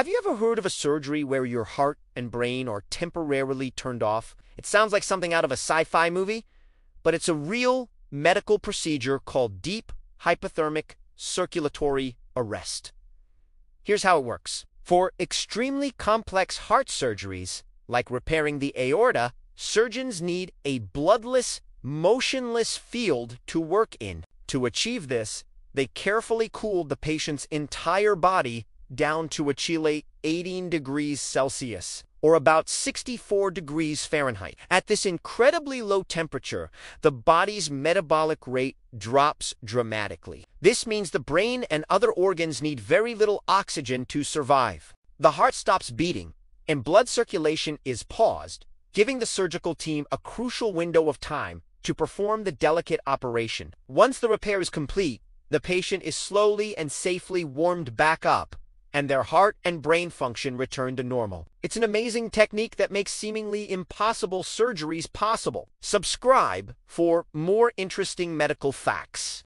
Have you ever heard of a surgery where your heart and brain are temporarily turned off? It sounds like something out of a sci-fi movie, but it's a real medical procedure called deep hypothermic circulatory arrest. Here's how it works. For extremely complex heart surgeries, like repairing the aorta, surgeons need a bloodless, motionless field to work in. To achieve this, they carefully cooled the patient's entire body down to a chilly 18 degrees Celsius, or about 64 degrees Fahrenheit. At this incredibly low temperature, the body's metabolic rate drops dramatically. This means the brain and other organs need very little oxygen to survive. The heart stops beating, and blood circulation is paused, giving the surgical team a crucial window of time to perform the delicate operation. Once the repair is complete, the patient is slowly and safely warmed back up, and their heart and brain function return to normal. It's an amazing technique that makes seemingly impossible surgeries possible. Subscribe for more interesting medical facts.